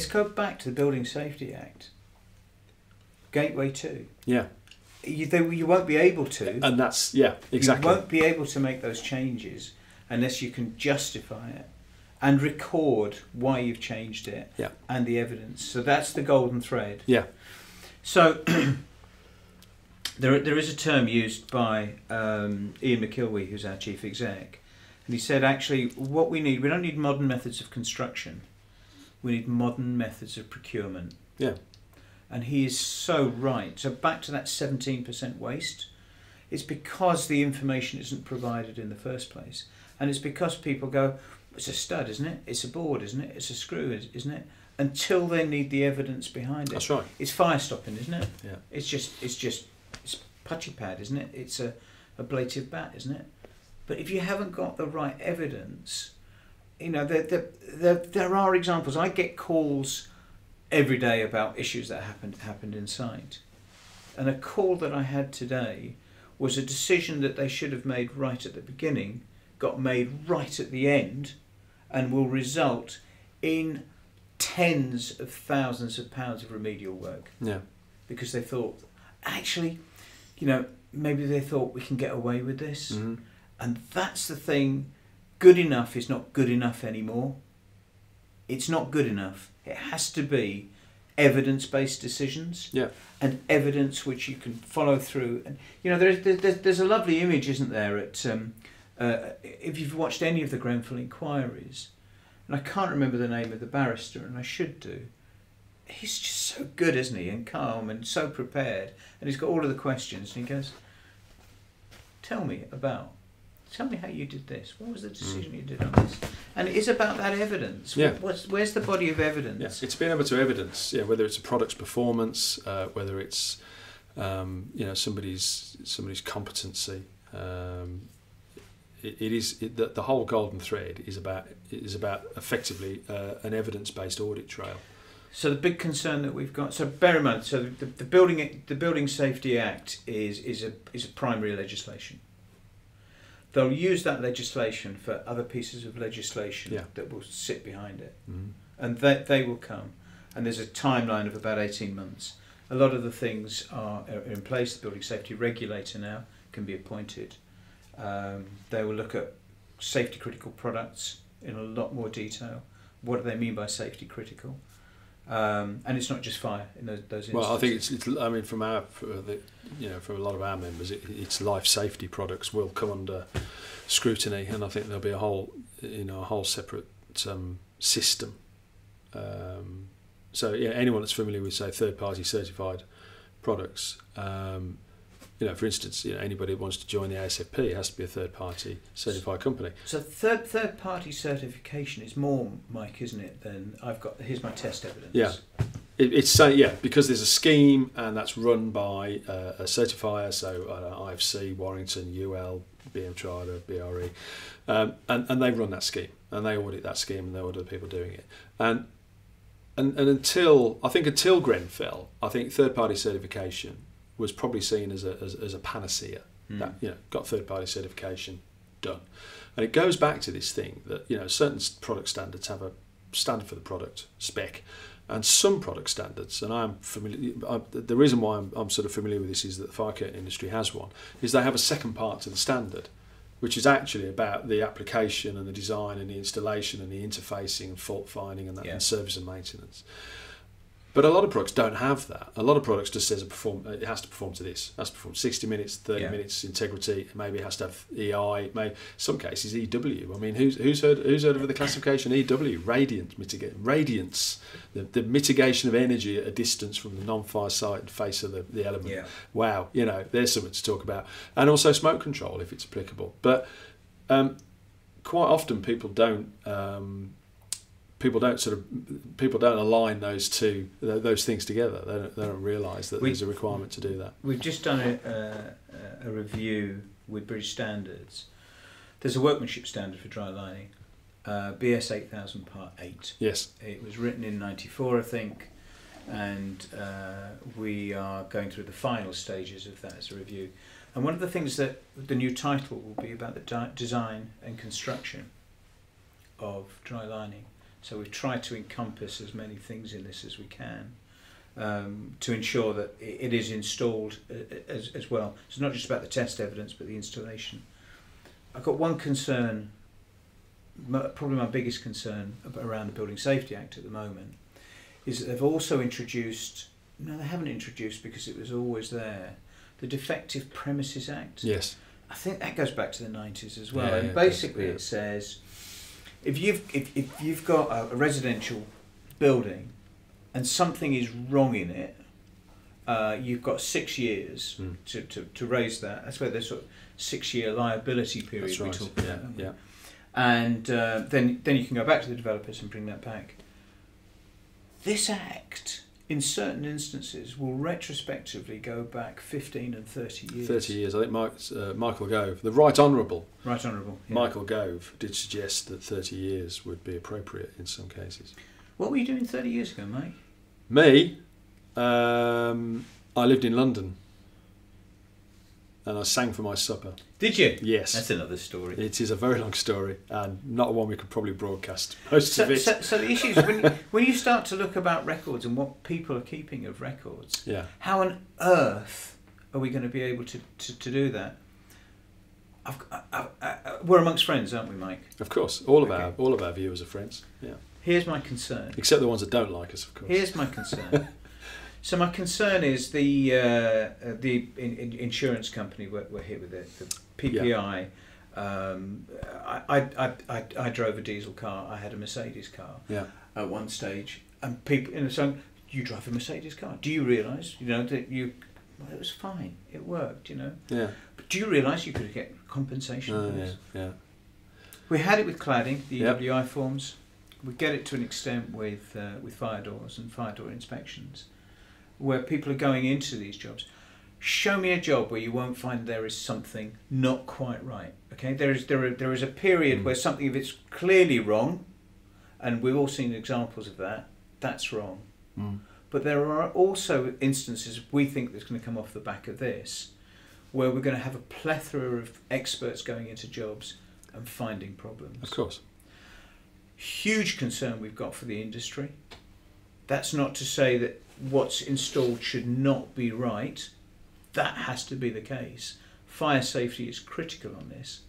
let's go back to the Building Safety Act. Gateway two. Yeah, You, they, you won't be able to. and that's yeah exactly. You won't be able to make those changes unless you can justify it and record why you've changed it Yeah. and the evidence. So that's the golden thread. Yeah. So there, there is a term used by um, Iain McIlwee, who's our chief exec, and he said actually what we need, we don't need modern methods of construction, we need modern methods of procurement. Yeah. And he is so right. So back to that 17% waste, it's because the information isn't provided in the first place. And it's because people go, it's a stud, isn't it? It's a board, isn't it? It's a screw, is- isn't it? Until they need the evidence behind it. That's right. It's fire stopping, isn't it? Yeah. It's just it's just it's putty pad, isn't it? It's a ablative batt, isn't it? But if you haven't got the right evidence, you know, there, there, there, there are examples. I get calls every day about issues that happened happened in site. And a call that I had today was a decision that they should have made right at the beginning, got made right at the end, and will result in tens of thousands of pounds of remedial work Yeah. because they thought, actually, you know, maybe they thought we can get away with this. hmm And that's the thing. Good enough is not good enough anymore. It's not good enough. It has to be evidence based decisions Yeah. and evidence which you can follow through. And, you know, there's, there's, there's a lovely image, isn't there, at, um, uh, if you've watched any of the Grenfell inquiries, and I can't remember the name of the barrister, and I should do. He's just so good, isn't he? And calm and so prepared. And he's got all of the questions. And he goes, Tell me about, tell me how you did this. What was the decision you did on this? And it is about that evidence. Yeah. What's, where's the body of evidence? Yeah, it's being able to evidence, yeah, whether it's a product's performance, uh, whether it's um, you know somebody's somebody's competency. Um, it, it is it, the, the whole golden thread is about is about effectively uh, an evidence-based audit trail. So the big concern that we've got. So bear in mind. So the, the building the Building Safety Act is is a is a primary legislation. They'll use that legislation for other pieces of legislation Yeah. that will sit behind it, Mm. and they they will come. And there's a timeline of about eighteen months. A lot of the things are, are in place. The building safety regulator now can be appointed. Um, they will look at safety critical products in a lot more detail. What do they mean by safety critical? Um, and it's not just fire in those, those instances. Well, I think it's, it's. I mean, from our, you know, from a lot of our members, it, it's life safety products will come under scrutiny, and I think there'll be a whole, you know, a whole separate um, system. Um, so, yeah, anyone that's familiar with, say, third-party certified products, um, you know, for instance, you know, anybody who wants to join the ASFP has to be a third-party certified company. So third third party certification is more, Mike, isn't it? Than I've got. Here's my test evidence. Yeah. It, it's so yeah because there's a scheme and that's run by uh, a certifier, so uh, IFC, Warrington, UL, BM TRADA, BRE, um, and and they run that scheme and they audit that scheme and they audit the people doing it. And and and until I think until Grenfell, I think third party certification was probably seen as a as, as a panacea. Hmm. That you know got third party certification done, and it goes back to this thing that you know certain product standards have a standard for the product spec and some product standards and I'm familiar I, the reason why I'm, I'm sort of familiar with this is that the fire industry has one is they have a second part to the standard which is actually about the application and the design and the installation and the interfacing and fault finding and that Yeah. and service and maintenance but a lot of products don't have that. A lot of products just says a perform. It has to perform to this. It has to perform 60 minutes, 30 Yeah. minutes, minutes integrity. Maybe it has to have EI. Maybe some cases EW. I mean, who's who's heard who's heard of the classification EW? Radiant mitigate radiance, the, the mitigation of energy at a distance from the non-fire site and face of the, the element. Yeah. Wow, you know, there's something to talk about, and also smoke control if it's applicable. But um, quite often people don't. Um, people don't sort of people don't align those two those things together. They don't, they don't realise that We- there's a requirement to do that. We've just done a, a, a review with British standards. There's a workmanship standard for dry lining, uh, BS 8000 Part 8. Yes. It was written in 94, I think, and uh, we are going through the final stages of that as a review. And one of the things that the new title will be about the di- design and construction of dry lining. So we've tried to encompass as many things in this as we can um, to ensure that it is installed uh, as, as well. So it's not just about the test evidence, but the installation. I've got one concern, probably my biggest concern around the Building Safety Act at the moment, is that they've also introduced, no, they haven't introduced because it was always there, the Defective Premises Act. Yes. I think that goes back to the nineties as well. Yeah, and basically, yeah. it says if you've if, if you've got a, a residential building and something is wrong in it, uh, you've got six years Mm. to, to, to raise that. That's where the sort of six year liability period That's we right. talk Yeah. about. don't? Yeah. And uh, then then you can go back to the developers and bring that back. This act, in certain instances, will retrospectively go back fifteen and thirty years. Thirty years. I think Mike, uh, Michael Gove, the Right Honourable Right, honourable. yeah. Michael Gove, did suggest that thirty years would be appropriate in some cases. What were you doing 30 years ago, mate? Me, um, I lived in London, and I sang for my supper. Did you? Yes. That's another story. It is a very long story and not one we could probably broadcast most So, of it. so, so the issue is when you, when you start to look about records and what people are keeping of records, yeah, how on earth are we going to be able to, to, to do that? I've, I, I, I, we're amongst friends, aren't we, Mike? of course. All of Okay. our all of our viewers are friends. Yeah, Here's my concern. except the ones that don't like us, of course. Here's my concern. so my concern is the uh, uh, the in, in insurance company we're, we're here with it, the PPI. Um, I, I, I, I, drove a diesel car. I had a Mercedes car yeah, at one stage, and people you know saying, "You drive a Mercedes car? Do you realise you know that you?" Well, it was fine. It worked, you know. yeah, But do you realise you could get compensation oh, for yeah, this? yeah. We had it with cladding, the Yep. EWI forms. We get it to an extent with uh, with fire doors and fire door inspections, where people are going into these jobs. Show me a job where you won't find there is something not quite right. Okay, there is there are, there is a period Mm. where something if it's clearly wrong, and we've all seen examples of that. That's wrong. Mm. But there are also instances we think that's going to come off the back of this, where we're going to have a plethora of experts going into jobs and finding problems Of course. huge concern we've got for the industry. That's not to say that what's installed should not be right. That has to be the case. Fire safety is critical on this,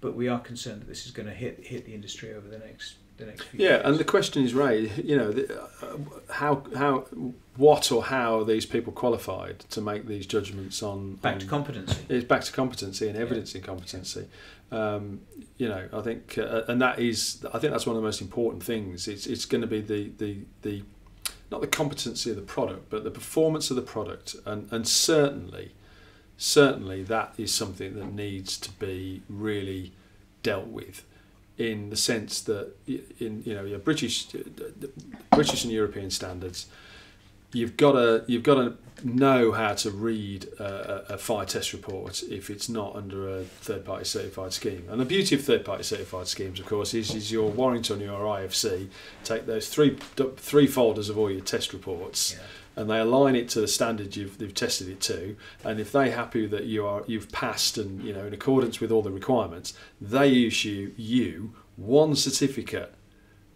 but we are concerned that this is going to hit hit the industry over the next the next few Yeah, years. and the question is raised. You know, the, uh, how how what or how are these people qualified to make these judgments on back on, to competency. It's back to competency and evidence in competency. Um, you know, I think, uh, and that is, I think that's one of the most important things. It's it's going to be the the the not the competency of the product, but the performance of the product, and and certainly, certainly that is something that needs to be really dealt with, in the sense that in you know your British British and European standards you've got to you've got to know how to read a, a fire test report if it's not under a third party certified scheme. And the beauty of third party certified schemes, of course, is, is your Warrington or your IFC take those three three folders of all your test reports. And they align it to the standard you've they've tested it to, and if they're happy that you are you've passed and you know in accordance with all the requirements, they issue you one certificate,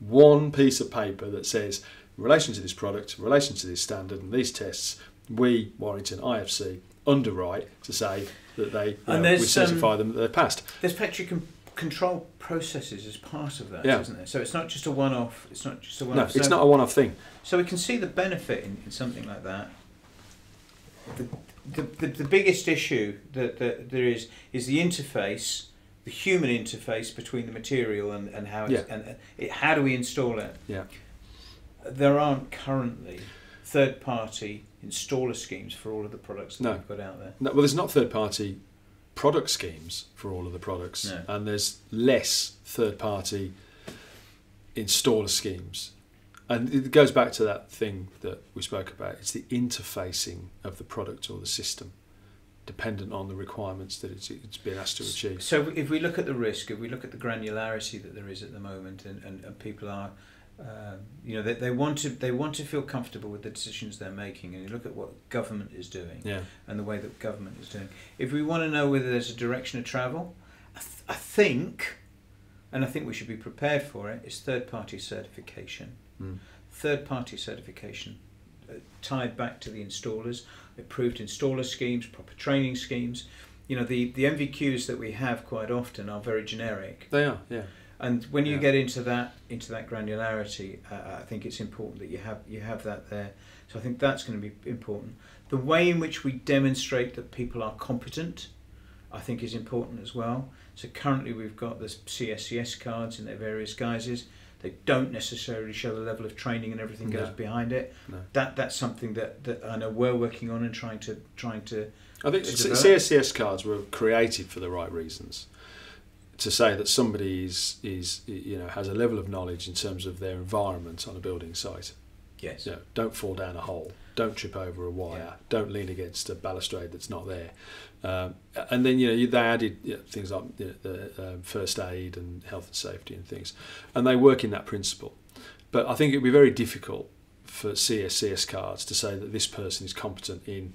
one piece of paper that says in relation to this product, in relation to this standard and these tests, we, Warrington IFC, underwrite to say that they And know, we there's, certify them that they're passed. There's factory con- control processes as part of that, Yeah. not there? So it's not just a one-off. It's not just a one-off. No, it's not a one off thing. So we can see the benefit in, in something like that. The, the, the, the biggest issue that, that there is is the interface, the human interface between the material and, and how Yeah. and uh, it, how do we install it? Yeah. There aren't currently third party installer schemes for all of the products that No. we've got out there. No, well, there's not third party product schemes for all of the products, No. and there's less third party installer schemes. And it goes back to that thing that we spoke about. It's the interfacing of the product or the system, dependent on the requirements that it's, it's been asked to achieve. So if we look at the risk, if we look at the granularity that there is at the moment, and, and, and people are, um, you know, they, they want to they want to feel comfortable with the decisions they're making, and you look at what government is doing Yeah, and the way that government is doing. If we want to know whether there's a direction of travel, I, th- I think and I think we should be prepared for it, is third party certification. Mm. Third party certification uh, tied back to the installers, approved installer schemes, proper training schemes. You know, the, the NVQs that we have quite often are very generic. They are, yeah. And when you Yeah. get into that into that granularity, uh, I think it's important that you have you have that there. So I think that's going to be important. The way in which we demonstrate that people are competent, I think, is important as well. So currently we've got the CSCS cards in their various guises. They don't necessarily show the level of training and everything goes behind it. No. That that's something that, that I know we're working on and trying to trying to I think CSCS cards were created for the right reasons. To say that somebody is, is you know has a level of knowledge in terms of their environment on a building site. yes You know, don't fall down a hole. Don't trip over a wire. Yeah. Don't lean against a balustrade that's not there. Um, and then you know you- they added you know, things like you know, the um, first aid and health and safety and things, and they work in that principle. But I think it would be very difficult for CSCS cards to say that this person is competent in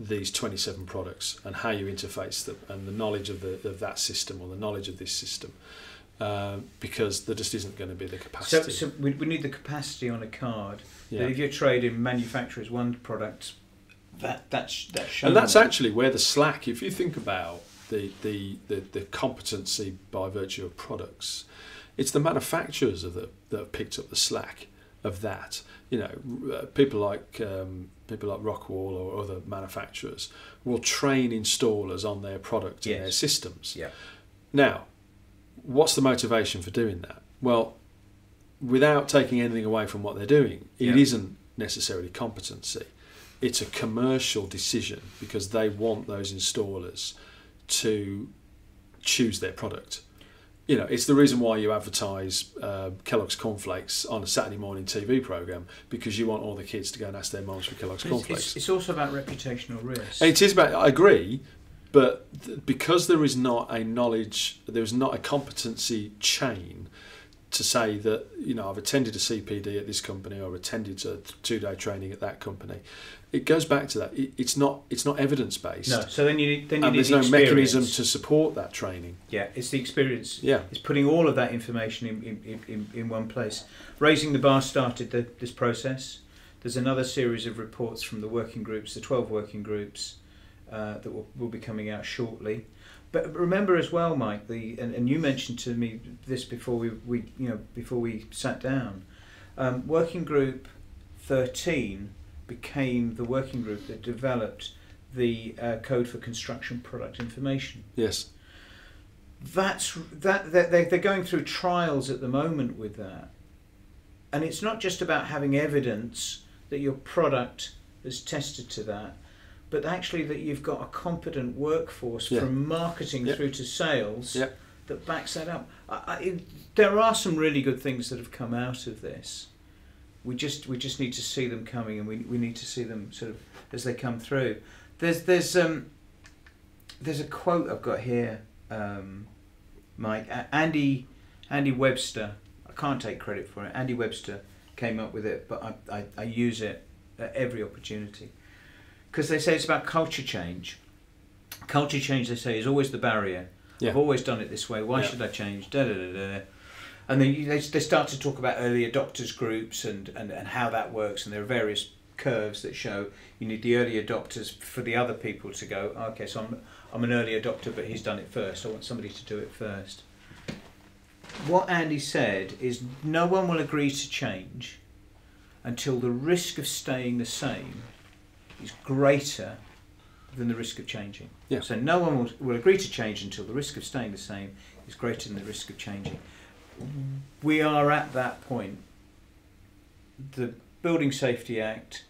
these 27 products and how you interface them and the knowledge of the of that system or the knowledge of this system, um, because there just isn't going to be the capacity. so we, we need the capacity on a card. yeah. That if you're trading manufacturers one product, that that's that's shown. and that's actually where the slack if you think about the, the, the, the competency by virtue of products it's the manufacturers the, that have picked up the slack of that you know uh, people like um, people like Rockwool or other manufacturers will train installers on their product and their systems Yeah. now what's the motivation for doing that well without taking anything away from what they're doing it Yeah. not necessarily competency it's a commercial decision because they want those installers to choose their product. You know, it's the reason why you advertise uh, Kellogg's cornflakes on a Saturday morning TV program because you want all the kids to go and ask their moms for Kellogg's It's, cornflakes. it's, it's also about reputational risk. It is about. I agree, but th- because there is not a knowledge, there is not a competency chain to say that you know I've attended a CPD at this company or attended a two-day training at that company. It goes back to that. It, it's not. It's not evidence based. no, so then you then you and need there's the no mechanism to support that training. Yeah, it's the experience. Yeah, It's putting all of that information in, in, in, in one place. Raising the bar started the, this process. There's another series of reports from the working groups, the 12 working groups, uh, that will, will be coming out shortly. But remember as well, Mike, the and, and you mentioned to me this before we, we you know before we sat down. Um, working group 13 became the working group that developed the uh, code for construction product information. Yes, that's that they're, they're going through trials at the moment with that. And it's not just about having evidence that your product is tested to that but actually that you've got a competent workforce Yeah. from marketing through to sales that backs that up. I, I, there are some really good things that have come out of this we just we just need to see them coming and we, we need to see them sort of as they come through. There's there's um there's a quote I've got here um, Mike Andy Andy Webster. I can't take credit for it. Andy Webster came up with it but I, I, I use it at every opportunity. Because they say it's about culture change. Culture change they say is always the barrier. Yeah. I've always done it this way. Why Yeah. should I change? Da, da, da, da. And then you, they, they start to talk about early adopters groups and, and, and how that works and there are various curves that show you need the early adopters for the other people to go okay so I'm, I'm an early adopter but he's done it first. I want somebody to do it first. What Andy said is no one will agree to change until the risk of staying the same is greater than the risk of changing. Yeah. so no one will, will agree to change until the risk of staying the same is greater than the risk of changing we are at that point the Building Safety Act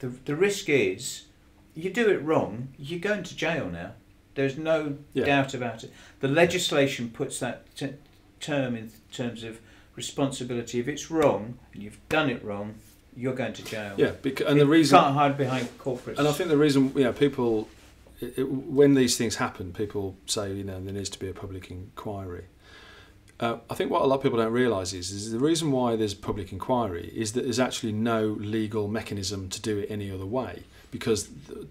the, the risk is you do it wrong, you're going to jail now. There's no Yeah. doubt about it. The legislation puts that t- term in terms of responsibility. If it's wrong and you've done it wrong, you're going to jail. yeah. Because, and the You reason can't hide behind corporates. And I think the reason, you know, people, it, it, when these things happen, people say, you know, there needs to be a public inquiry. Uh, I think what a lot of people don't realise is, is the reason why there's public inquiry is that there's actually no legal mechanism to do it any other way because th-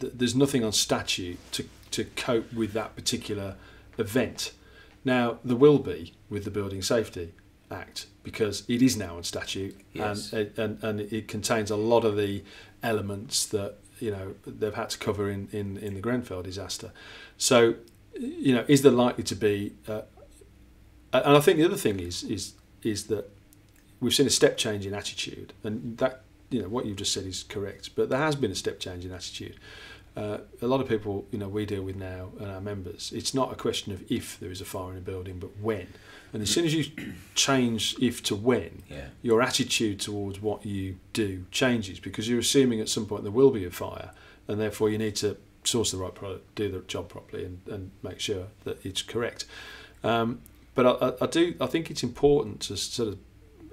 th- there's nothing on statute to, to cope with that particular event. Now there will be with the Building Safety Act because it is now on statute Yes. and, and and it contains a lot of the elements that you know they've had to cover in in, in the Grenfell disaster. So you know, is there likely to be? Uh, and I think the other thing is is is that we've seen a step change in attitude, and that you know what you've just said is correct. But there has been a step change in attitude. Uh, a lot of people, you know, we deal with now and our members. It's not a question of if there is a fire in a building, but when. And as soon as you change if to when, Yeah. your attitude towards what you do changes because you're assuming at some point there will be a fire, and therefore you need to source the right product, do the job properly, and, and make sure that it's correct. Um, but I, I, do, I think it's important to sort of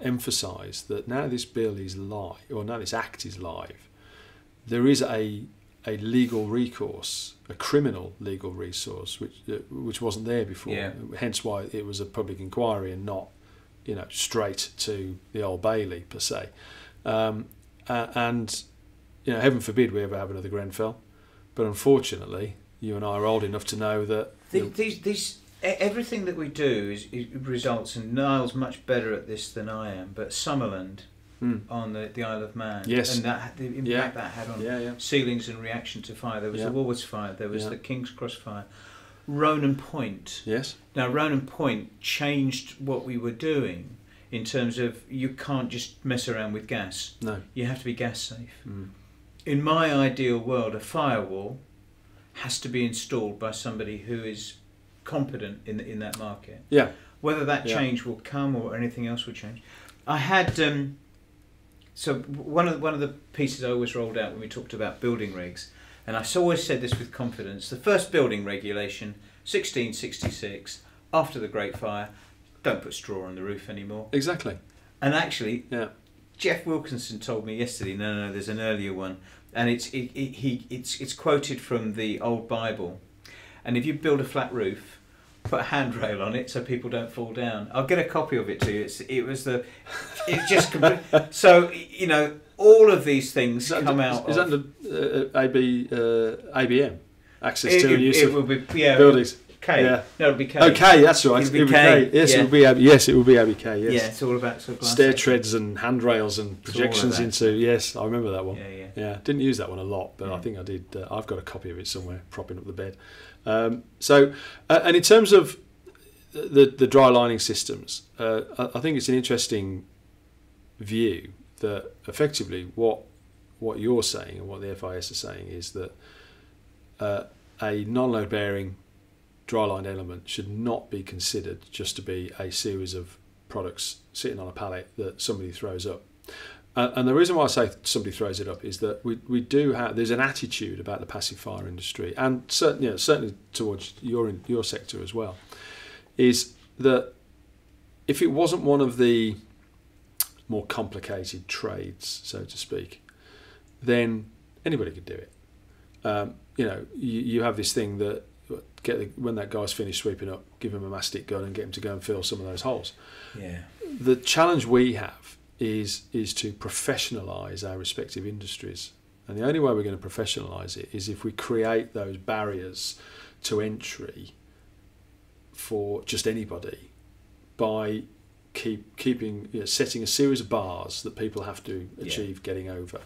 emphasise that now this bill is live, or now this act is live, there is a a legal recourse, a criminal legal resource, which uh, which wasn't there before. Yeah. Hence why it was a public inquiry and not, you know, straight to the Old Bailey per se. Um, uh, and you know, heaven forbid we ever have another Grenfell, but unfortunately, you and I are old enough to know that. The- These, these, everything that we do is, it results, and Niall's much better at this than I am. But Summerland Hmm. on the, the Isle of Man, Yes. and that the impact Yeah. that had on yeah, yeah, ceilings and reaction to fire. There was the Woolworths fire. There was the King's Cross fire. Ronan Point. yes, Now Ronan Point changed what we were doing in terms of you can't just mess around with gas. no, You have to be gas safe. mm. In my ideal world, a firewall has to be installed by somebody who is competent in in that market. yeah, Whether that Yeah. change will come or anything else will change. I had um, so one of the, one of the pieces I always rolled out when we talked about building regs, and I always said this with confidence. The first building regulation, 1666, after the Great Fire, don't put straw on the roof anymore. exactly, And actually, yeah, Jeff Wilkinson told me yesterday. No, no, no. There's an earlier one, and it's it, it, he it's it's quoted from the old Bible. And if you build a flat roof, put a handrail on it so people don't fall down. I'll get a copy of it to you. It's it was the it's just complete. so you know all of these things come under, out. Is of, that under uh, AB uh, ABM access it, to it, and use it of will be yeah buildings? K. Yeah. No, it'll be K. Okay, that's right. It'll be It would K, Yes, yeah. it would be. AB, yes, it would be ABK. Yes. Yeah, it's all about sort of Stair treads and handrails and It's all of projections into. Yes, I remember that one. Yeah, yeah. Yeah, didn't use that one a lot, but I think I did. Uh, I've got a copy of it somewhere, propping up the bed. Um, so, uh, and in terms of the the dry lining systems, uh, I, think it's an interesting view that effectively what what you're saying and what the FIS are saying is that uh, a non-load bearing dry lined element should not be considered just to be a series of products sitting on a pallet that somebody throws up. Uh, and the reason why I say somebody throws it up is that we, we do have there's an attitude about the passive fire industry and certainly you know, certainly towards your your sector as well is that if it wasn't one of the more complicated trades so to speak then anybody could do it um, you know you, you have this thing that get the, when that guy's finished sweeping up give him a mastic gun and get him to go and fill some of those holes Yeah. the challenge we have is is to professionalize our respective industries and the only way we're going to professionalize it is if we create those barriers to entry for just anybody by keep keeping you know, setting a series of bars that people have to Yeah. achieve getting over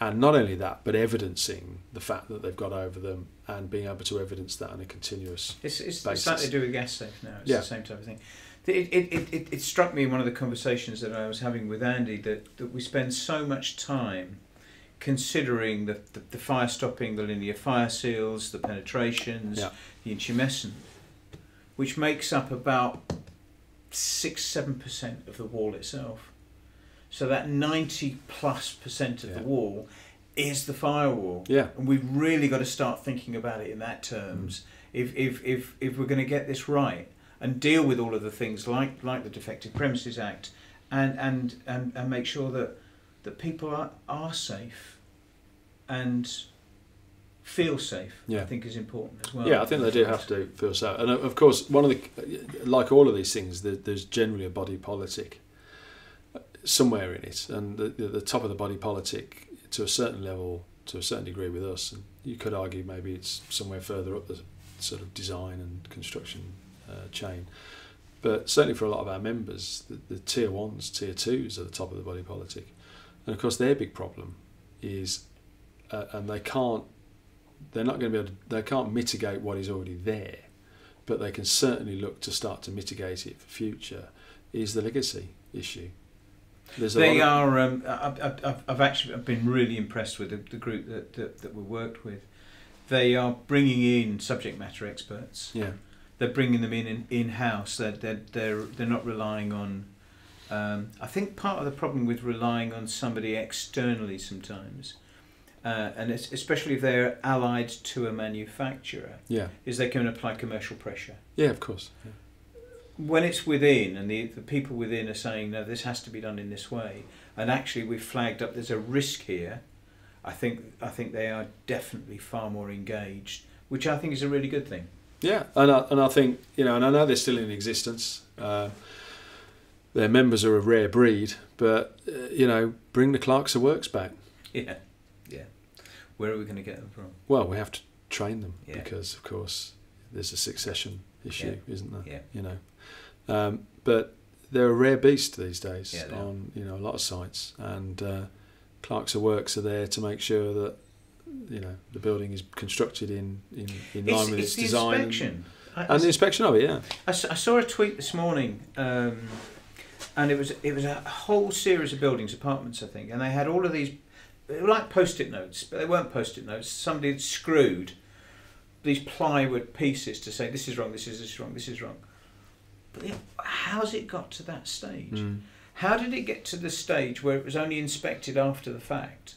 and not only that but evidencing the fact that they've got over them and being able to evidence that on a continuous It's, it's, it's basis. something do with gas safe now. It's Yeah. the same type of thing. It, it, it, it, struck me in one of the conversations that I was having with Andy that, that we spend so much time considering the, the, the fire stopping, the linear fire seals, the penetrations, Yeah. the intumescent, which makes up about six, seven percent of the wall itself. So that ninety plus percent of Yeah. the wall is the firewall. yeah And we've really got to start thinking about it in that terms. Mm. If, if, if, if we're going to get this right and deal with all of the things like, like the Defective Premises Act and, and, and, and make sure that, that people are, are safe and feel safe, I think is important as well. Yeah, I think they do have to feel safe, And of course, one of the, like all of these things, there's generally a body politic somewhere in it, and the, the, top of the body politic to a certain level, to a certain degree, with us, and you could argue maybe it's somewhere further up the sort of design and construction chain. But certainly for a lot of our members, the, the tier ones, tier twos are the top of the body politic. And of course, their big problem is, uh, and they can't, they're not going to be able to, they can't mitigate what is already there, but they can certainly look to start to mitigate it for future, is the legacy issue. There's they are. Um, I've, I've, I've, actually been really impressed with the, the group that, that, that we worked with. They are bringing in subject matter experts. Yeah. They're bringing them in in, in house. They're, they're they're they're not relying on. Um, I think part of the problem with relying on somebody externally sometimes, uh, and especially if they're allied to a manufacturer, yeah, is they can apply commercial pressure. Yeah, of course. Yeah when it's within and the, the people within are saying no this has to be done in this way and actually we've flagged up there's a risk here i think i think they are definitely far more engaged which i think is a really good thing yeah and i, and I think you know and i know they're still in existence. Uh, their members are a rare breed but uh, you know bring the clerks of works back. Yeah yeah. Where are we going to get them from? Well we have to train them yeah. because of course there's a succession issue yeah. isn't there? Yeah. you know? Um, but they're a rare beast these days yeah, on you know a lot of sites, and uh, clerks of works are there to make sure that you know the building is constructed in in, in line it's, with it's its design inspection. and, and the inspection of it. Yeah, I, I saw a tweet this morning. Um, and it was it was a whole series of buildings, apartments, I think, and they had all of these, they were like post-it notes, but they weren't post-it notes. Somebody had screwed these plywood pieces to say this is wrong, this is this is wrong, this is wrong. But how's it got to that stage? Mm. How did it get to the stage where it was only inspected after the fact?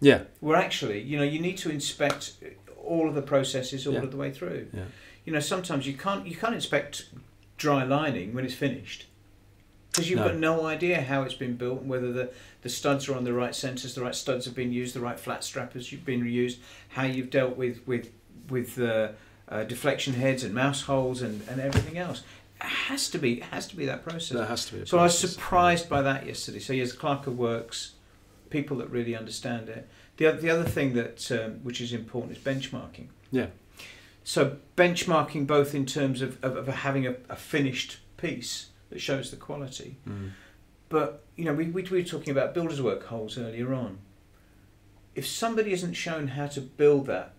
Yeah. Where actually, you know, you need to inspect all of the processes all yeah. of the way through. Yeah. You know, sometimes you can't you can't inspect dry lining when it's finished because you've no. got no idea how it's been built and whether the, the studs are on the right centres, the right studs have been used, the right flat strappers have been used, how you've dealt with with with uh, uh, deflection heads and mouse holes and, and everything else It has to be it has to be that process. There has to be. so I was surprised by that yesterday. So yes, clerk of works, people that really understand it. The other, the other thing that um, which is important is benchmarking. Yeah. So benchmarking both in terms of, of, of having a, a, finished piece that shows the quality, mm. but you know we, we, we were talking about builders work holes earlier on. If somebody isn't shown how to build that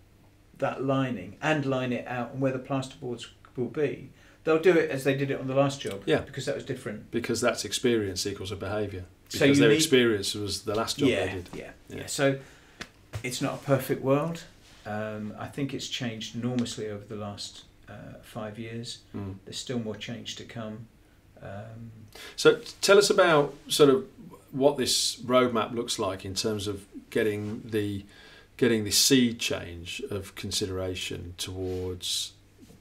that lining and line it out and where the plasterboards will be, they'll do it as they did it on the last job. Yeah. Because that was different. Because that's experience equals a behaviour. Because so their need, experience was the last job yeah, they did. Yeah, yeah, yeah. So it's not a perfect world. Um, I think it's changed enormously over the last uh, five years. Mm. There's still more change to come. Um, so tell us about sort of what this roadmap looks like in terms of getting the getting the seed change of consideration towards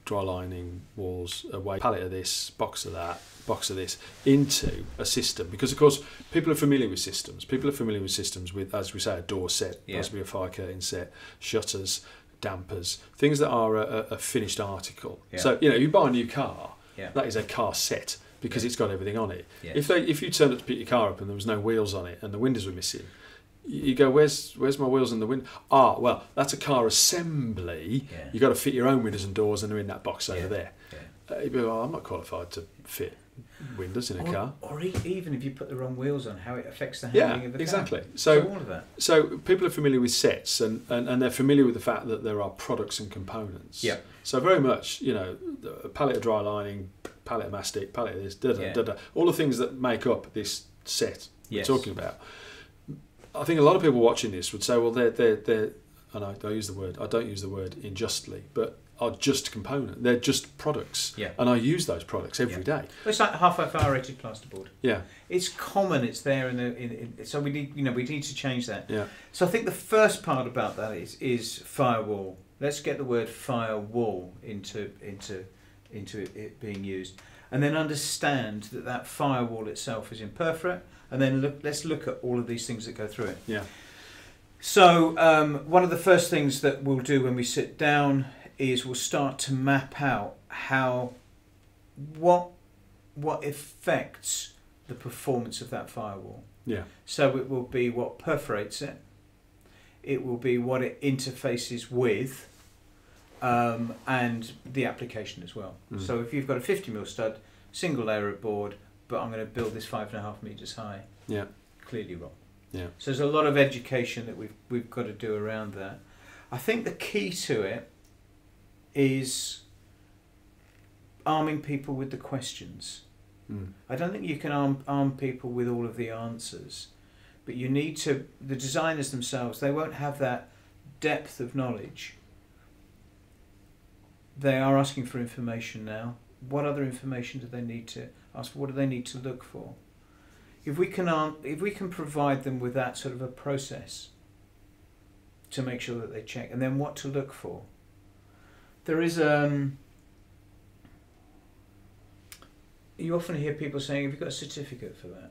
dry lining walls away, pallet of this, box of that, box of this, into a system. Because, of course, people are familiar with systems. People are familiar with systems with, as we say, a door set, yeah. possibly a fire curtain set, shutters, dampers, things that are a, a finished article. Yeah. So, you know, you buy a new car, yeah. that is a car set because it's got everything on it. If they, if you turned up to pick your car up and there was no wheels on it and the windows were missing, you go, where's where's my wheels in the wind? Ah, well, that's a car assembly. Yeah. You've got to fit your own windows and doors, and they're in that box over Yeah. there. Yeah. Uh, you'd be, well, I'm not qualified to fit windows in a or, car. Or even if you put the wrong wheels on, how it affects the Yeah, handling of the exactly. car. So, all of that. so people are familiar with sets, and, and, and they're familiar with the fact that there are products and components. Yeah. So very much, you know, a pallet of dry lining, pallet of mastic, pallet of this, da da Yeah. da da, all the things that make up this set Yes. we're talking about. I think a lot of people watching this would say, well, they're they're they're, and I, I use the word, I don't use the word unjustly, but are just component. They're just products, Yeah. and I use those products every Yeah. day. It's like half a fire rated plasterboard. Yeah, It's common. It's there, in the, in, in, so we need you know we need to change that. yeah, So I think the first part about that is is firewall. Let's get the word firewall into into into it, it being used, and then understand that that firewall itself is imperfect, and then look. Let's look at all of these things that go through it. yeah, So um, one of the first things that we'll do when we sit down is we'll start to map out how what what affects the performance of that firewall. yeah, So it will be what perforates it, it will be what it interfaces with, um, and the application as well. Mm. So if you've got a 50 mil stud, single layer of board, but I'm going to build this five and a half meters high, Yeah. clearly wrong. Yeah. So there's a lot of education that we've we've got to do around that. I think the key to it is arming people with the questions. Mm. I don't think you can arm, arm people with all of the answers, but you need to. The designers themselves, they won't have that depth of knowledge. They are asking for information now. What other information do they need to ask for? What do they need to look for? If we can, arm, if we can provide them with that sort of a process to make sure that they check, and then what to look for. There is um, you often hear people saying, "Have you got a certificate for that?"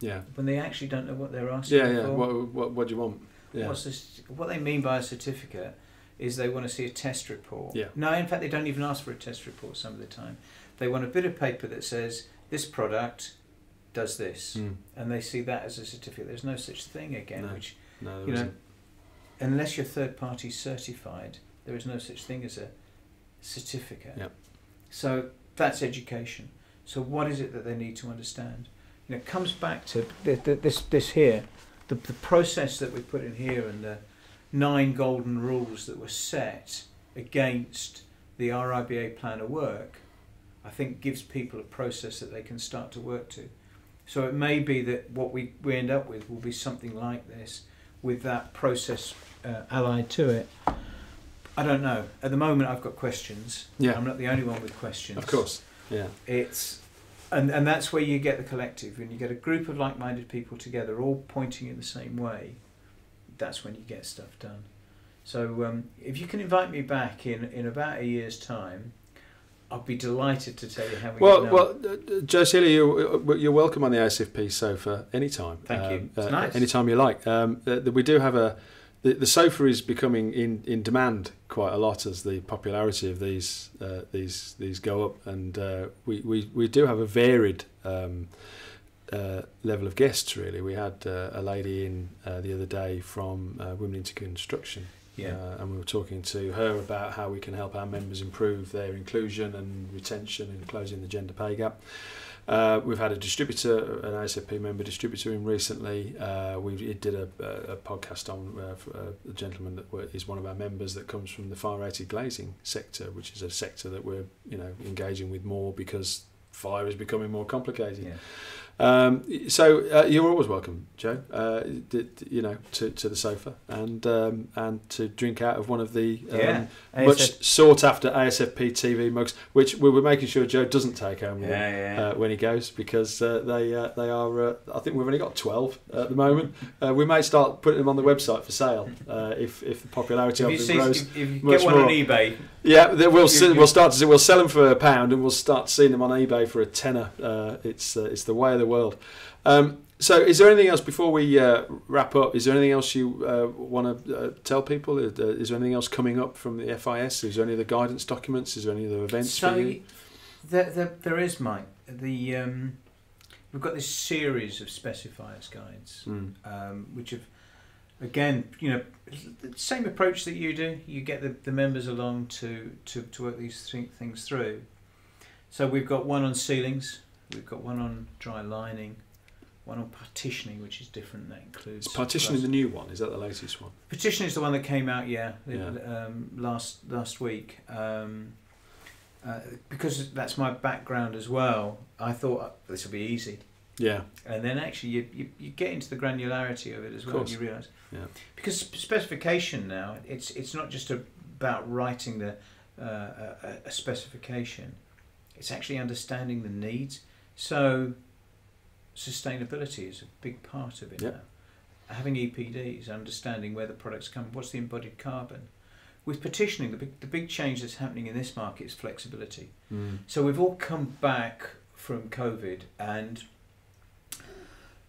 Yeah. When they actually don't know what they're asking Yeah, yeah. for. What, what, what do you want? Yeah. What's this? What they mean by a certificate is they want to see a test report. Yeah. No, in fact, they don't even ask for a test report some of the time. They want a bit of paper that says this product does this, Mm. and they see that as a certificate. There's no such thing again, No. which No, you know, isn't. unless you're third party certified, there is no such thing as a certificate. Yeah. So that's education. So what is it that they need to understand? You know, it comes back to th- th- this this here, the the process that we put in here and the nine golden rules that were set against the RIBA plan of work. I think gives people a process that they can start to work to. So it may be that what we, we end up with will be something like this, with that process uh, allied to it. I don't know. At the moment, I've got questions. Yeah. I'm not the only one with questions. Of course. Yeah. It's and and that's where you get the collective. When you get a group of like-minded people together, all pointing in the same way, that's when you get stuff done. So um, if you can invite me back in in about a year's time, I'll be delighted to tell you how we Well, well, uh, uh, Joe Cilia, you're, you're welcome on the ASFP sofa anytime. Thank you. Um, It's uh, nice. Anytime you like. Um, uh, we do have a the, the sofa is becoming in, in demand quite a lot as the popularity of these uh, these these go up, and uh, we, we we do have a varied. Um, uh, level of guests really we had uh, a lady in uh, the other day from uh, Women into Construction Yeah. uh, and we were talking to her about how we can help our members improve their inclusion and retention and closing the gender pay gap. Uh, we've had a distributor, an ASFP member distributor in recently. Uh, we did a, a, podcast on uh, uh, a gentleman that is one of our members that comes from the fire-rated glazing sector, which is a sector that we're you know engaging with more because fire is becoming more complicated. yeah. Um, so uh, you're always welcome, Joe. Uh, d- d- you know, to, to the sofa and um, and to drink out of one of the um, Yeah. much sought after ASFP TV mugs, which we were making sure Joe doesn't take home him, Yeah, yeah. uh, when he goes because uh, they uh, they are. Uh, I think we've only got twelve at the moment. Uh, we may start putting them on the website for sale uh, if if the popularity if of them see, grows. if, if you get one on eBay, Yeah, we'll you- we'll start to see, we'll sell them for a pound, and we'll start seeing them on eBay for a tenner. Uh, it's uh, it's the way of the world. Um, so, is there anything else before we uh, wrap up? Is there anything else you uh, want to uh, tell people? Is there- is there anything else coming up from the FIS? Is there any other guidance documents? Is there any other events so for you? there, there, there is, Mike. The um, we've got this series of specifiers guides. Mm. um, which have again you know the same approach that you do you get the, the members along to, to, to work these th- things through so we've got one on ceilings we've got one on dry lining one on partitioning which is different that includes Is partitioning the new one? Is that the latest one? partitioning is the one that came out yeah, Yeah. Um, last last week um, uh, because that's my background as well I thought uh, this will be easy Yeah, and then actually you, you, you get into the granularity of it as well. You realise, Yeah. because specification now it's it's not just about writing the uh, a, a specification. It's actually understanding the needs. So sustainability is a big part of it Yeah. now. Having EPDs, understanding where the products come, what's the embodied carbon. With partitioning, the big, the big change that's happening in this market is flexibility. mm. So we've all come back from COVID and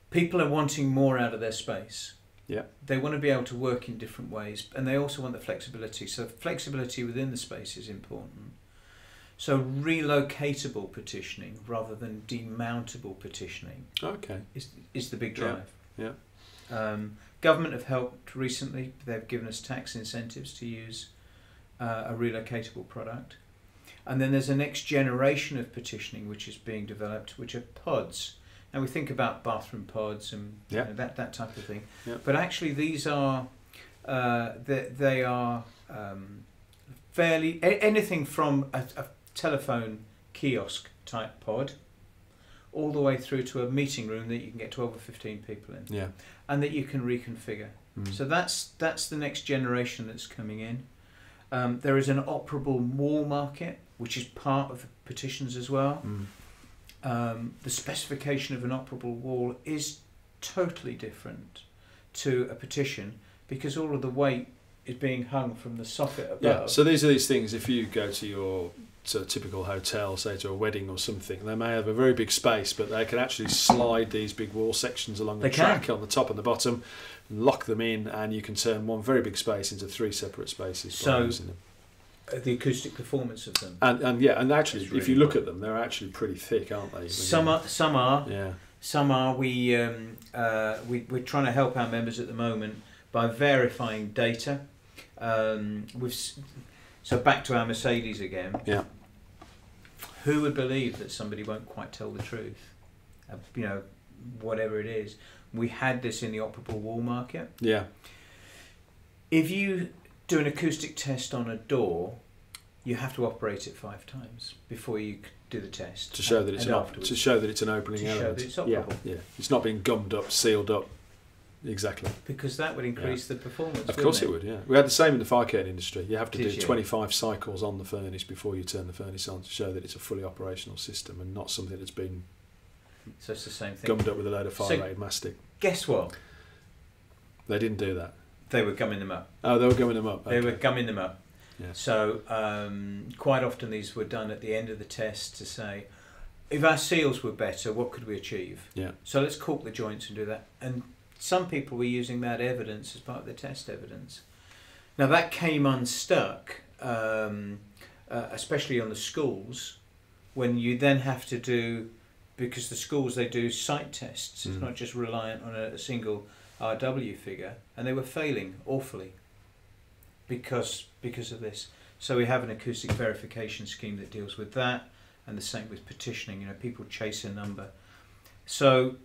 people are wanting more out of their space. Yeah. They want to be able to work in different ways and they also want the flexibility. So flexibility within the space is important. So relocatable partitioning rather than demountable partitioning okay. is, is the big drive. Yeah. Um, government have helped recently. They've given us tax incentives to use uh, a relocatable product. And then there's a next generation of partitioning which is being developed, which are pods. Now we think about bathroom pods and you know, that that type of thing, Yeah. but actually these are uh, they, they are um, fairly a- anything from a, a telephone kiosk type pod all the way through to a meeting room that you can get 12 or 15 people in Yeah. and that you can reconfigure. Mm. So that's that's the next generation that's coming in. Um, there is an operable wall market, which is part of the partitions as well. Mm. Um, the specification of an operable wall is totally different to a partition because all of the weight is being hung from the soffit above. Yeah. So these are these things. If you go to your to a typical hotel, say to a wedding or something, they may have a very big space, but they can actually slide these big wall sections along the They can. track on the top and the bottom, lock them in, and you can turn one very big space into three separate spaces. by So- using them. Uh, the acoustic performance of them. And and yeah, and actually, It's if you really look at them, they're actually pretty thick, aren't they? Some are, some are, Yeah. Some are. We, um, uh, we, we're trying to help our members at the moment by verifying data. Um, we've, so back to our Mercedes again. Yeah. Who would believe that somebody won't quite tell the truth? Uh, you know, whatever it is. We had this in the operable wall market. Yeah. If you do an acoustic test on a door, you have to operate it five times before you do the test. To show that it's an to show that it's an opening To show element. that it's yeah. Yeah. It's not being gummed up, sealed up. Exactly. because that would increase the performance. Of course it would, yeah. We had the same in the fire curtain industry. You have to Did do you? 25 cycles on the furnace before you turn the furnace on to show that it's a fully operational system and not something that's been So it's the same thing. gummed up with a load of So- fire rated mastic. Guess what? They didn't do that. They were gumming them up. Oh, they were gumming them up. They were gumming them up. Yeah. So um, quite often these were done at the end of the test to say, if our seals were better, what could we achieve? Yeah. So let's cork the joints and do that. And some people were using that evidence as part of the test evidence. Now that came unstuck, um, uh, especially on the schools, when you then have to do, because the schools they do site tests. It's Mm. not just reliant on a, a single RW figure, and they were failing awfully because because of this. So we have an acoustic verification scheme that deals with that, and the same with partitioning. You know, people chase a number. So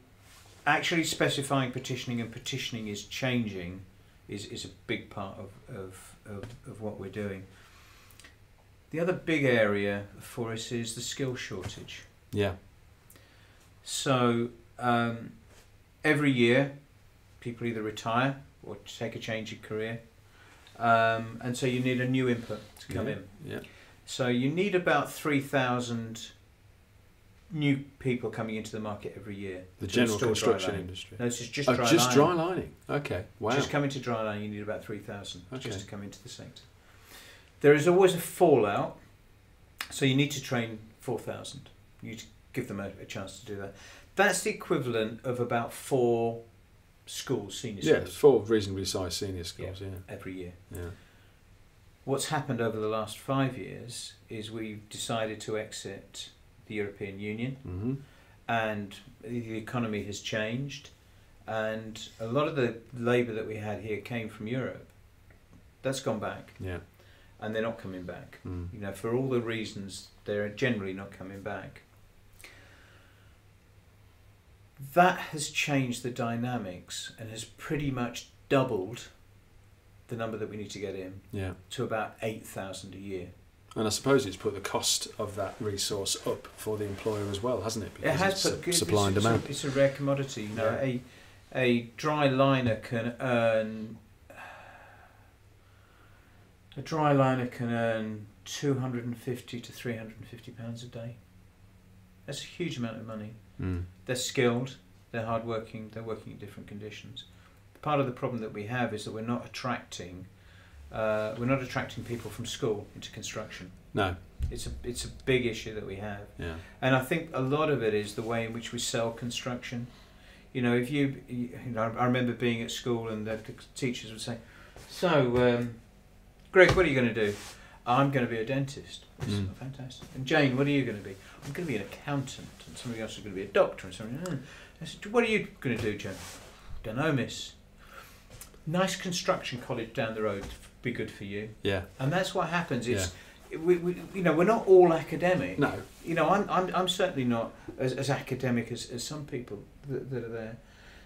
actually specifying partitioning and partitioning is changing is, is a big part of, of, of, of what we're doing. The other big area for us is the skill shortage. Yeah. So um, every year, people either retire or take a change in career, um, and so you need a new input to come yeah. in. Yeah. So you need about three thousand new people coming into the market every year. The general construction industry. No, this is just oh, dry just lining. dry lining. Okay. Wow. Just coming to dry line, you need about 3,000 Okay. just to come into the sector. There is always a fallout, so you need to train 4,000. You need to give them a, a chance to do that. That's the equivalent of about four schools, senior yeah, schools, four reasonably sized senior schools. Yeah. every year. Yeah. What's happened over the last five years is we've decided to exit the European Union Mm-hmm. and the economy has changed and a lot of the labour that we had here came from Europe. That's gone back. Yeah. and they're not coming back. Mm. You know, for all the reasons, they're generally not coming back. That has changed the dynamics and has pretty much doubled the number that we need to get in Yeah. to about 8,000 a year. And I suppose it's put the cost of that resource up for the employer as well, hasn't it? It has it's put su- supply and it's. A, it's a rare commodity. You know, Yeah. a a dry liner can earn a dry liner can earn two hundred and fifty to three hundred and fifty pounds a day. That's a huge amount of money. Mm. They're skilled, they're hardworking, they're working in different conditions. Part of the problem that we have is that we're not attracting uh, we're not attracting people from school into construction. No. It's a it's a big issue that we have. Yeah. And I think a lot of it is the way in which we sell construction. You know, if you, you know, I remember being at school and the, the teachers would say, "So, um, Greg, what are you going to do?" I'm going to be a dentist. Mm. "Oh, fantastic. And Jane, what are you going to be? I'm going to be an accountant. And somebody else is going to be a doctor. And somebody, "Hmm." I said, "What are you going to do, Jane?" Don't know, miss. Nice construction college down the road, be good for you, Yeah. and that's what happens. It's we, we, you know, we're not all academic. No. You know, I'm, I'm, I'm certainly not as, as academic as, as some people that, that are there.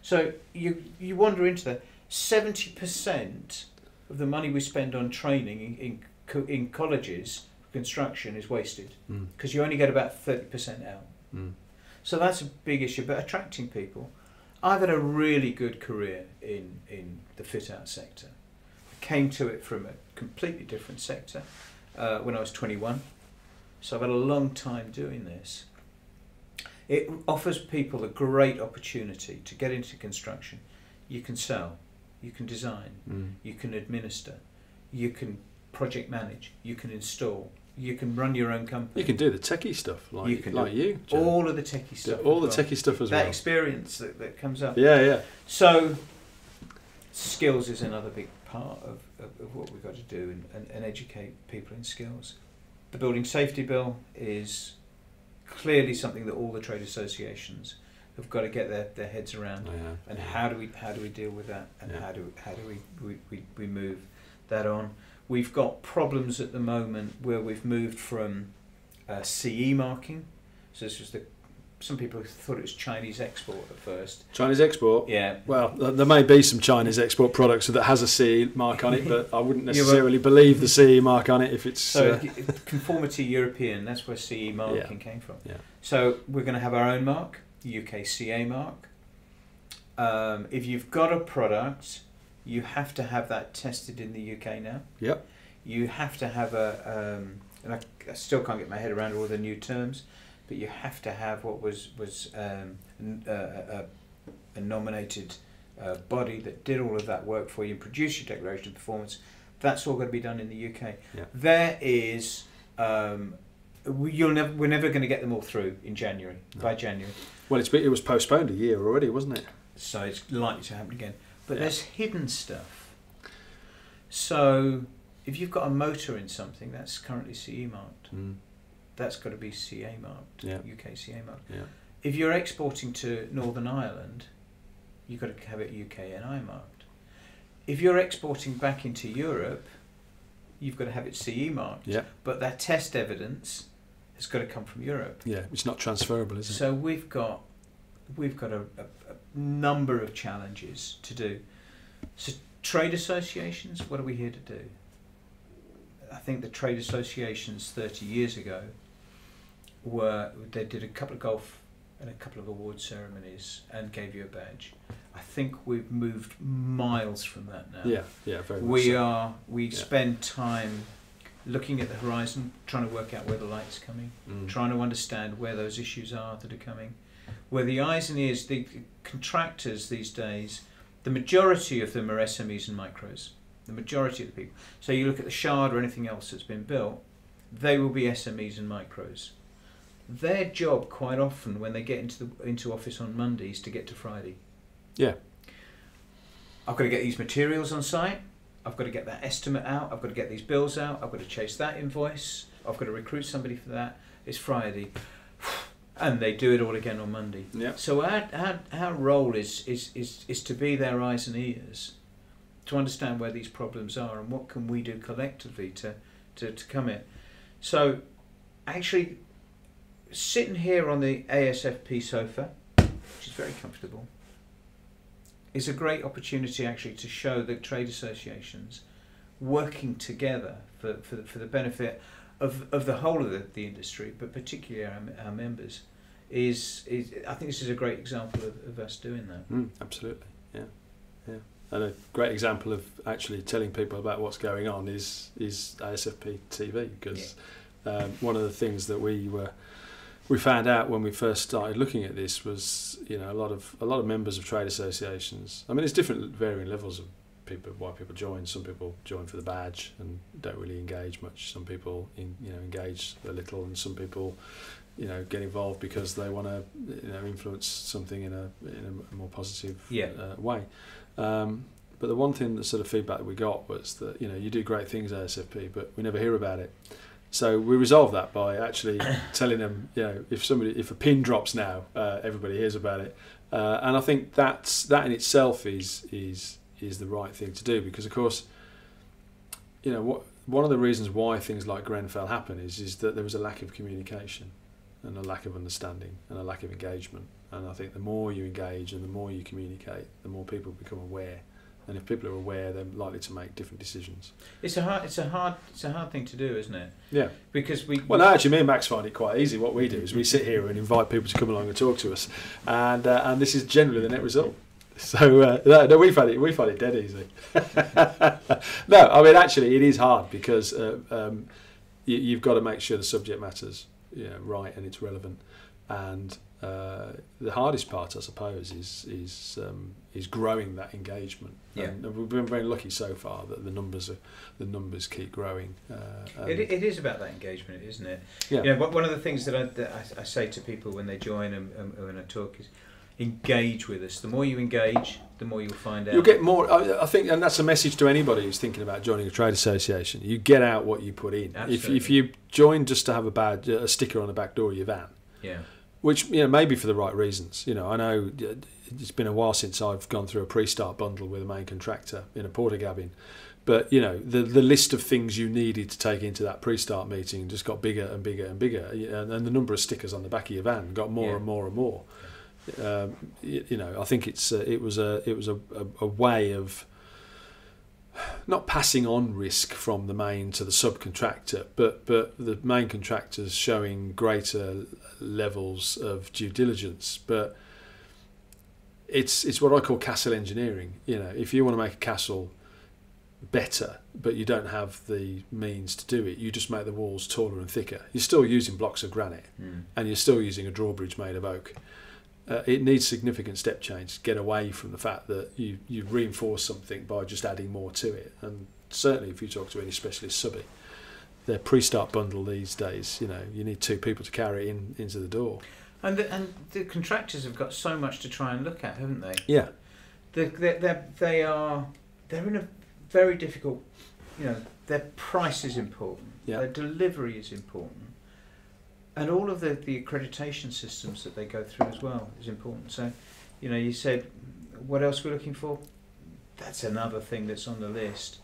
So you you wander into that. Seventy percent of the money we spend on training in in, co- in colleges construction is wasted Mm. because you only get about thirty percent out. Mm. So that's a big issue. But attracting people, I've had a really good career in in the fit out sector. Came to it from a completely different sector uh, when I was 21. So I've had a long time doing this. It offers people a great opportunity to get into construction. You can sell, you can design, Mm. you can administer, you can project manage, you can install, you can run your own company. You can do the techie stuff like You can like you. All of the techie Do stuff. all the well. techie stuff as that well. experience that, that comes up. Yeah, yeah. So, skills is another big part of, of, of what we've got to do and, and, and educate people in skills. The building safety bill is clearly something that all the trade associations have got to get their, their heads around. yeah. And how do we how do we deal with that? And Yeah. how do how do we, we, we, we move that on? We've got problems at the moment where we've moved from uh, CE marking. So this was the some people thought it was Chinese export at first. Chinese export. Yeah, Well, there may be some Chinese export products that has a CE mark on it, but I wouldn't Yeah, well- necessarily believe the CE mark on it if it's. So uh, conformity European, that's where CE marking came from. Yeah. So we're going to have our own mark, UK CA mark. Um, if you've got a product, you have to have that tested in the UK now. Yep. You have to have a, um, and I, I still can't get my head around all the new terms, but you have to have what was was um, n- uh, a, a nominated uh, body that did all of that work for you and produced your declaration of performance. That's all going to be done in the UK. Yeah. There is. Um, we- you'll never, we're never going to get them all through in January. No. By January, well, it's it was postponed a year already, wasn't it? so it's likely to happen again. But Yeah. there's hidden stuff. So if you've got a motor in something that's currently CE marked, Mm. That's got to be CA marked, Yeah. UK CA marked. Yeah. If you're exporting to Northern Ireland, you've got to have it UK NI marked. If you're exporting back into Europe, you've got to have it CE marked. Yeah. But that test evidence has got to come from Europe. Yeah. It's not transferable, is it? So we've got we've got a, a, a number of challenges to do. So trade associations, what are we here to do? I think the trade associations 30 years ago were they did a couple of golf and a couple of award ceremonies and gave you a badge. I think we've moved miles from that now. yeah. Yeah. Very much We so. are we Yeah. spend time looking at the horizon, trying to work out where the light's coming Mm. trying to understand where those issues are that are coming. Where the eyes and ears, the contractors these days, the majority of them are SMEs and micros. The majority of the people. So you look at the Shard or anything else that's been built, they will be SMEs and micros. Their job quite often when they get into the into office on Mondays to get to Friday. Yeah. I've got to get these materials on site. I've got to get that estimate out. I've got to get these bills out. I've got to chase that invoice. I've got to recruit somebody for that. It's Friday. And they do it all again on Monday. Yeah. So our, our, our role is, is, is, is to be their eyes and ears, to understand where these problems are and what can we do collectively to, to, to come in. So actually sitting here on the ASFP sofa, which is very comfortable, is a great opportunity actually to show the trade associations working together for, for, the, for the benefit of, of the whole of the, the industry, but particularly our, our members, is, is I think this is a great example of, of us doing that. Mm, absolutely, yeah, yeah. And a great example of actually telling people about what's going on is is ASFP TV because um, one of the things that we were we found out when we first started looking at this was you know a lot of a lot of members of trade associations. I mean, it's different varying levels of people why people join. Some people join for the badge and don't really engage much. Some people in, you know engage a little, and some people you know get involved because they want to you know influence something in a in a more positive Yeah. uh, way. Um, but the one thing, the sort of feedback that we got was that you know you do great things ASFP, but we never hear about it. So we resolve that by actually telling them, you know, if somebody, if a pin drops now, uh, everybody hears about it, uh, and I think that's that in itself is is is the right thing to do because of course you know what one of the reasons why things like Grenfell happen is is that there was a lack of communication and a lack of understanding and a lack of engagement. And I think the more you engage and the more you communicate, the more people become aware. And if people are aware, they're likely to make different decisions. It's a hard, it's a hard, it's a hard thing to do, isn't it? Yeah. Because we. Well, no, actually, me and Max find it quite easy. What we do is we sit here and invite people to come along and talk to us, and uh, and this is generally the net result. So uh, no, no, we find it we find it dead easy. no, I mean actually it is hard because uh, um, you, you've got to make sure the subject matters you know, right and it's relevant. And uh, the hardest part, I suppose, is is um, is growing that engagement. Yeah. And we've been very lucky so far that the numbers are the numbers keep growing. Uh, It, it is about that engagement, isn't it? yeah. You know, one- of the things that I, that I, I say to people when they join and, and when I talk is engage with us. The more you engage, the more you'll find out. You'll get more. I, I think, and that's a message to anybody who's thinking about joining a trade association. You get out what you put in. If, Absolutely. if you join just to have a badge, a sticker on the back door of your van, yeah. Which you know maybe for the right reasons. You know, I know it's been a while since I've gone through a pre-start bundle with a main contractor in a Portakabin, but you know the the list of things you needed to take into that pre-start meeting just got bigger and bigger and bigger, and, and the number of stickers on the back of your van got more Yeah. and more and more. Um, you, you know, I think it's uh, it was a it was a, a, a way of not passing on risk from the main to the subcontractor, but but the main contractors showing greater levels of due diligence. But it's it's what I call castle engineering. You know, if you want to make a castle better, but you don't have the means to do it, you just make the walls taller and thicker. You're still using blocks of granite, Mm. and you're still using a drawbridge made of oak. Uh, it needs significant step change to get away from the fact that you you reinforce something by just adding more to it. And certainly, if you talk to any specialist subby, their pre-start bundle these days, you know, you need two people to carry it in into the door. And the, and the contractors have got so much to try and look at, haven't they? Yeah, They they they're, they are they're in a very difficult. You know, their price is important. Yeah. Their delivery is important, and all of the the accreditation systems that they go through as well is important. So, you know, you said what else we're looking for. That's another thing that's on the list.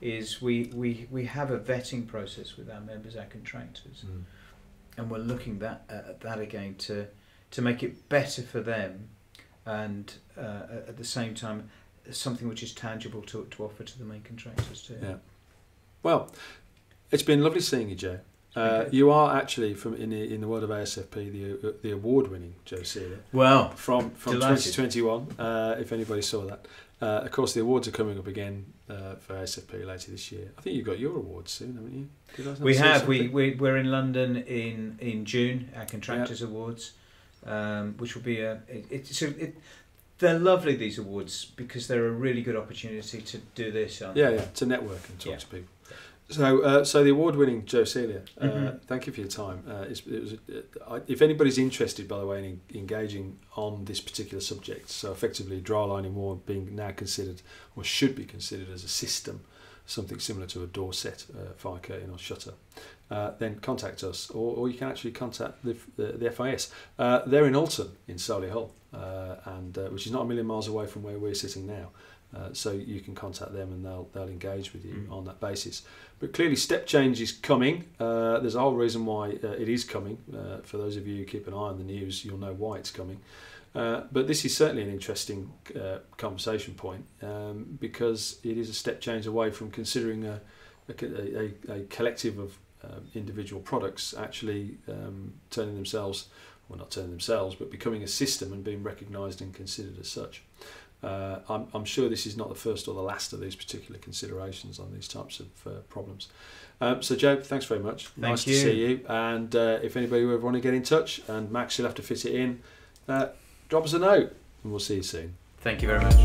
Is we, we, we have a vetting process with our members, our contractors, and we're looking that at that again to to make it better for them, and uh, at the same time something which is tangible to, to offer to the main contractors too. Yeah. Well, it's been lovely seeing you, Joe. Uh, Okay. you are actually from in the in the world of ASFP the uh, the award winning Joe Cilia Well, from from Delighted. 2021. Uh, if anybody saw that, uh, of course the awards are coming up again uh, for ASFP later this year. I think you've got your awards soon, haven't you? We have. We, we we're in London in in June our contractors awards, um, which will be a it, it's so it, they're lovely these awards because they're a really good opportunity to do this. Yeah, yeah, to network and talk Yeah. to people. So, uh, so the award-winning Joe Cilia, uh, Mhm. thank you for your time. Uh, it's, it was, uh, I- if anybody's interested, by the way, in engaging on this particular subject, so effectively dry lining wall being now considered or should be considered as a system, something similar to a door set, uh, fire curtain or shutter, uh, then contact us, or, or you can actually contact the, the, the FIS. Uh, they're in Olton in Solihull, uh, and uh, which is not a million miles away from where we're sitting now. Uh, so you can contact them and they'll they'll engage with you Mm. on that basis. But clearly, step change is coming. Uh, there's a whole reason why uh, it is coming. Uh, for those of you who keep an eye on the news, you'll know why it's coming. Uh, but this is certainly an interesting uh, conversation point um, because it is a step change away from considering a, a, a, a collective of um, individual products actually um, turning themselves, well, not turning themselves, but becoming a system and being recognised and considered as such. Uh, I'm, I'm sure this is not the first or the last of these particular considerations on these types of uh, problems. Um, so, Joe, thanks very much. Thank nice you. to see you. And uh, if anybody would ever want to get in touch, and Max, you'll have to fit it in, uh, drop us a note, and we'll see you soon. Thank you very much.